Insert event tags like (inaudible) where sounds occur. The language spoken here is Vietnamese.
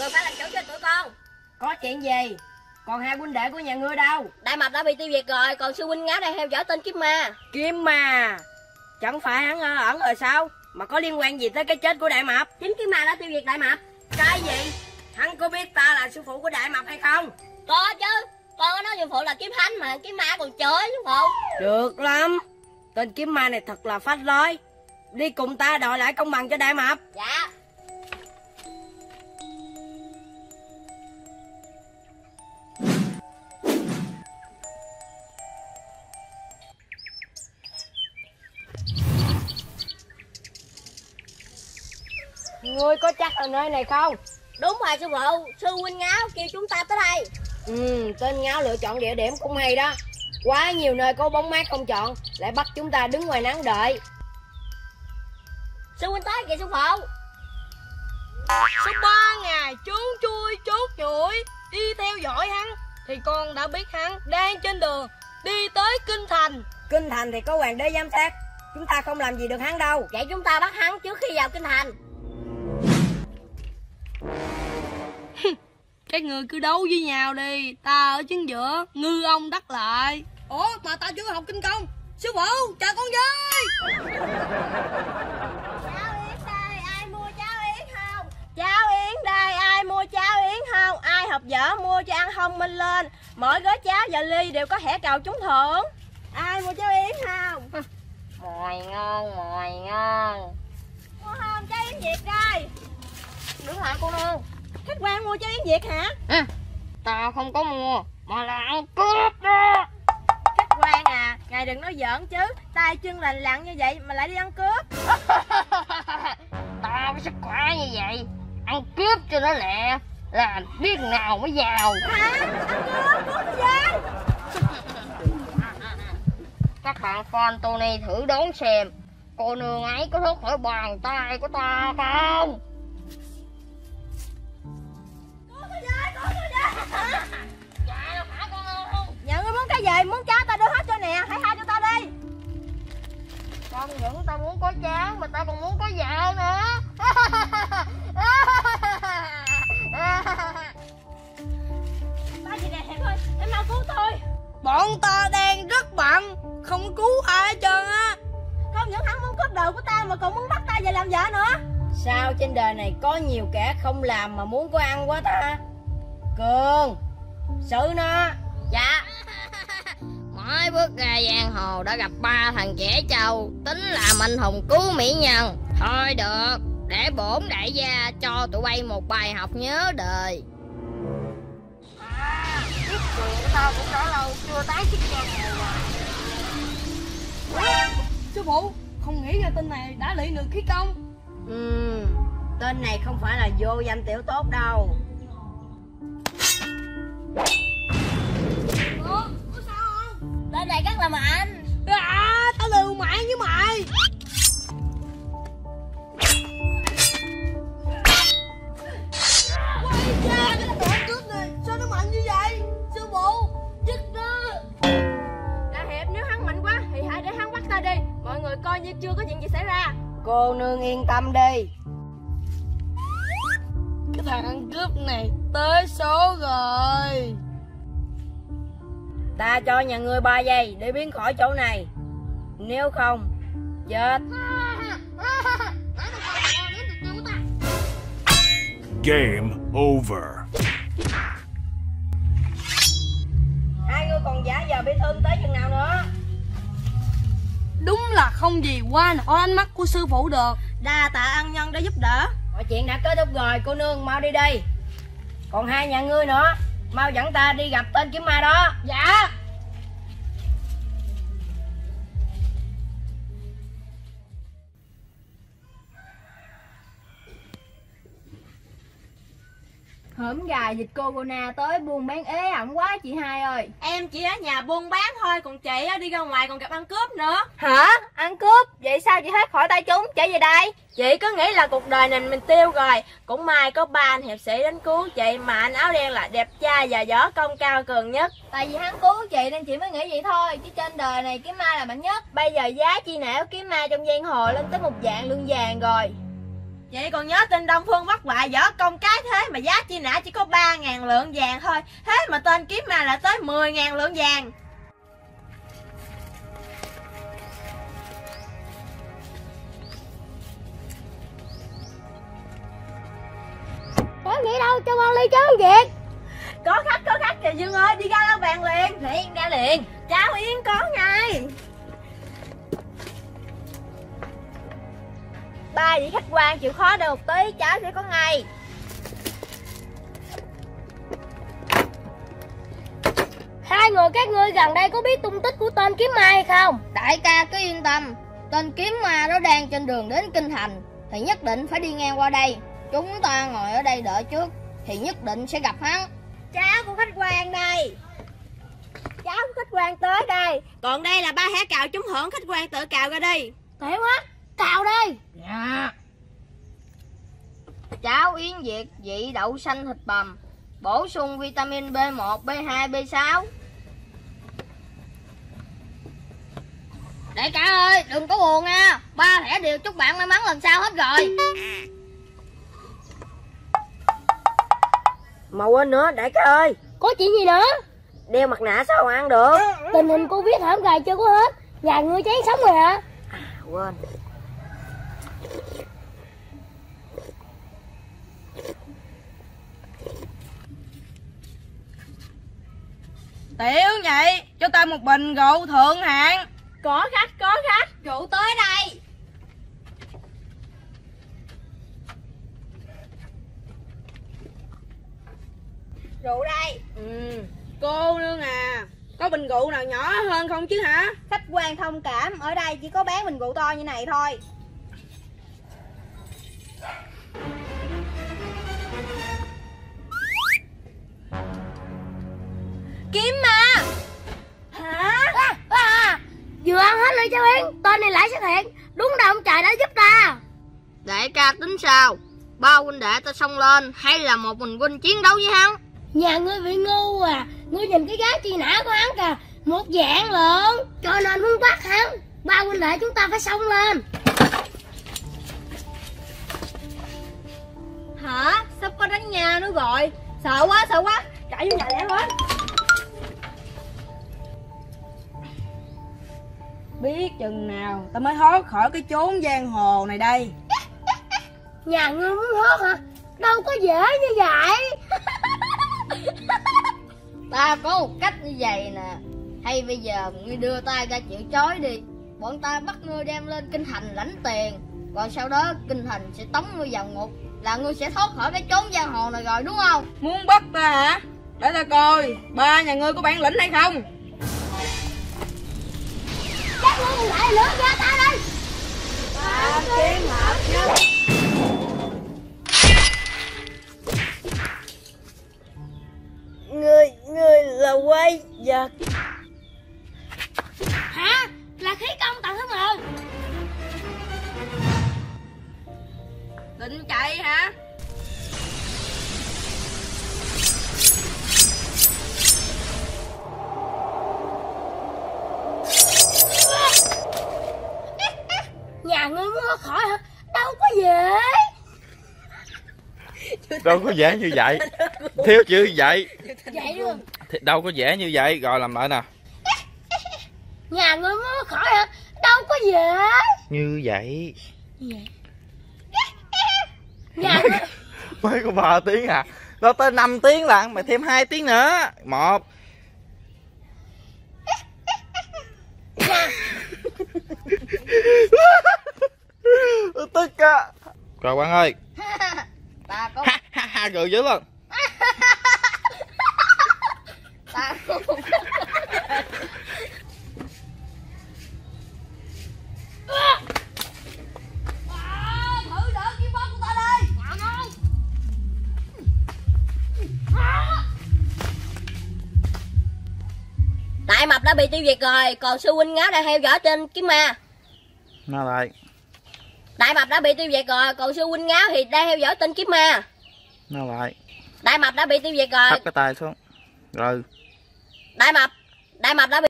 Người phải làm chủ cho tụi con Có chuyện gì? Còn hai huynh đệ của nhà ngươi đâu? Đại mập đã bị tiêu diệt rồi Còn sư huynh ngáo đang theo dõi tên kiếm ma Kiếm ma Chẳng phải hắn ở ẩn rồi sao? Mà có liên quan gì tới cái chết của đại mập? Chính kiếm ma đã tiêu diệt đại mập Cái gì? Hắn có biết ta là sư phụ của đại mập hay không? Có chứ Con có nói sư phụ là kiếm thánh mà kiếm ma còn chửi sư phụ Được lắm Tên kiếm ma này thật là phách lối Đi cùng ta đòi lại công bằng cho đại mập Dạ Ngươi có chắc ở nơi này không? Đúng rồi sư phụ. Sư huynh ngáo kêu chúng ta tới đây. Ừ, tên ngáo lựa chọn địa điểm cũng hay đó. Quá nhiều nơi có bóng mát không chọn Lại bắt chúng ta đứng ngoài nắng đợi. Sư huynh tới kìa sư phụ. Sau ba ngày trốn chui chốt nhủi Đi theo dõi hắn Thì con đã biết hắn đang trên đường Đi tới Kinh Thành. Kinh thành thì có hoàng đế giám sát Chúng ta không làm gì được hắn đâu. Vậy chúng ta bắt hắn trước khi vào kinh thành Các người cứ đấu với nhau đi Ta ở chính giữa Ngư ông đắc lại. Ủa mà ta chưa học kinh công. Sư phụ chào con với. Cháo yến đây ai mua cháo yến không? Cháo yến đây ai mua cháo yến không? Ai học dở mua cho ăn không minh lên. Mỗi gói cháo và ly đều có thẻ cào trúng thưởng. Ai mua cháo yến không? Mồi ngon, mồi ngon. Mua không cháo yến Việt đây Đúng hả cô nương Khách quan mua cháo yến Việt hả? À, Tao không có mua Mà là ăn cướp đó. Khách quan à Ngài đừng nói giỡn chứ. Tay chân lành lặn như vậy mà lại đi ăn cướp. (laughs) Tao có sức khỏe như vậy Ăn cướp cho nó lẹ Làm biết nào mới giàu. Hả? Ăn cướp cướp gì Các bạn fan Tony thử đón xem Cô nương ấy có thoát khỏi bàn tay của ta không tao còn muốn có vợ nữa. Ba gì nè em ơi em mau cứu tôi. Bọn ta đang rất bận Không cứu ai hết trơn á. Không những hắn muốn cướp đồ của ta mà còn muốn bắt ta về làm vợ nữa. Sao trên đời này có nhiều kẻ không làm mà muốn có ăn quá ta? Cường Xử nó. Dạ Mới bước ra giang hồ đã gặp ba thằng trẻ trâu Tính làm anh hùng cứu mỹ nhân. Thôi được Để bổn đại gia cho tụi bay một bài học nhớ đời. À Chiếc chuyện tao cũng đã lâu chưa tái chiếc giang hồ rồi Sư phụ Không nghĩ ra tên này đã lị được khí công. Ừ Tên này không phải là vô danh tiểu tốt đâu là mạnh À tao liều mạng với mày. Quay ra cái bọn cướp này Sao nó mạnh như vậy? Sư phụ Giết nó. Đại hiệp nếu hắn mạnh quá thì hãy để hắn bắt ta đi. Mọi người coi như chưa có chuyện gì xảy ra. Cô nương yên tâm đi. Cái thằng ăn cướp này tới số rồi Ta cho nhà ngươi 3 giây để biến khỏi chỗ này. Nếu không Chết. Game over. Hai ngươi còn giả giờ bị thương tới chừng nào nữa? Đúng là không gì qua nổi ánh mắt của sư phụ được. Đa tạ ân nhân đã giúp đỡ. Mọi chuyện đã kết thúc rồi cô nương mau đi đi. Còn hai nhà ngươi nữa Mau dẫn ta đi gặp tên kiếm ma đó. Dạ. Hổm gà dịch corona tới buôn bán ế ẩm quá chị hai ơi. Em chỉ ở nhà buôn bán thôi Còn chị á, đi ra ngoài còn gặp ăn cướp nữa. Hả? Ăn cướp? Vậy sao chị thoát khỏi tay chúng? Chạy về đây. Chị cứ nghĩ là cuộc đời này mình tiêu rồi. Cũng may có ba anh hiệp sĩ đến cứu chị Mà anh áo đen là đẹp trai và võ công cao cường nhất. Tại vì hắn cứu chị nên chị mới nghĩ vậy thôi Chứ trên đời này kiếm ma là mạnh nhất? Bây giờ giá chi nẻo kiếm ma trong giang hồ lên tới một dạng lương vàng rồi Chị còn nhớ tên Đông Phương vất vả võ công cái thế mà giá chi nã chỉ có 3.000 lượng vàng thôi. Thế mà tên kiếm ma là tới 10.000 lượng vàng. Có nghĩ đâu? Cho con ly cháo việc? Có khách có khách kìa Dương ơi đi ra lao vàng liền? Liền ra liền. Cháu Yến có ngay Ba vị khách quan chịu khó đợi một tí cháu sẽ có ngay Hai người các ngươi gần đây có biết tung tích của tên kiếm ma hay không? Đại ca cứ yên tâm. Tên kiếm ma nó đang trên đường đến Kinh Thành Thì nhất định phải đi ngang qua đây. Chúng ta ngồi ở đây đợi trước Thì nhất định sẽ gặp hắn. Cháu của khách quan đây. Cháu của khách quan tới đây. Còn đây là ba hẻ cào trúng thưởng khách quan tự cào ra đi. Tiểu á, cào đây Dạ. Cháo yến việt vị đậu xanh thịt bằm. Bổ sung vitamin B1, B2, B6 Đại ca ơi, đừng có buồn nha. Ba thẻ đều chúc bạn may mắn lần sau hết rồi. Mà quên nữa đại ca ơi. Có chuyện gì nữa? Đeo mặt nạ sao mà ăn được? Tình hình Covid hãm gài chưa có hết. Nhà ngươi cháy sống rồi hả? Quên Tiểu nhị Cho ta một bình rượu thượng hạng. Có khách có khách. Rượu tới đây. Rượu đây. Ừ Cô nương à Có bình rượu nào nhỏ hơn không chứ hả? Khách quan thông cảm Ở đây chỉ có bán bình rượu to như này thôi Yến Tên này lại xuất hiện. Đúng là ông trời đã giúp ta. Đại ca tính sao? Ba huynh đệ ta xông lên Hay là một mình huynh chiến đấu với hắn? Nhà ngươi bị ngu à. Ngươi nhìn cái giá chi nã của hắn kìa. Một dạng lượng Cho nên muốn bắt hắn. Ba huynh đệ chúng ta phải xông lên. Hả? Sắp có đánh nhau nữa rồi. Sợ quá sợ quá. Chạy vô nhà lẹ lên Biết chừng nào ta mới thoát khỏi cái chốn giang hồ này đây. (laughs) Nhà ngươi muốn hốt hả? Đâu có dễ như vậy. (laughs) Ta có một cách như vậy nè. Hay bây giờ ngươi đưa tay ra chịu chói đi. Bọn ta bắt ngươi đem lên kinh thành lãnh tiền. Rồi sau đó kinh thành sẽ tống ngươi vào ngục. Là ngươi sẽ thoát khỏi cái chốn giang hồ này rồi đúng không? Muốn bắt ta hả? Để ta coi Ba nhà ngươi có bản lĩnh hay không Các ngươi lại lửa ra ta đây Ba kiếm hợp nhất Người, người là quay vật. Hả? Là khí công tặng thứ mờ Định chạy hả Nhà ngươi thoát khỏi hả? Đâu có dễ. Đâu có dễ như vậy. Thiếu chữ vậy. Vậy luôn. Thì đâu có dễ như vậy. Rồi làm lại nè. Nhà ngươi thoát khỏi hả? Đâu có dễ. Như vậy. Nhà (laughs) mới có ba tiếng à. Nó tới 5 tiếng lận mày thêm hai tiếng nữa. Một tức á. Rồi quang ơi. (laughs) Ta có ha ha ha cười dữ luôn (laughs) Ta có Thử đỡ cái bóng của ta đây Đại mập đã bị tiêu diệt rồi Còn sư huynh ngáo đang theo dõi trên kiếm ma. Nó lại Đại mập đã bị tiêu diệt rồi Còn sư huynh ngáo thì đang theo dõi tên kiếm ma. Nó lại. Đại mập đã bị tiêu diệt rồi. Thấp cái tay xuống. Rồi. Đại mập Đại mập đã bị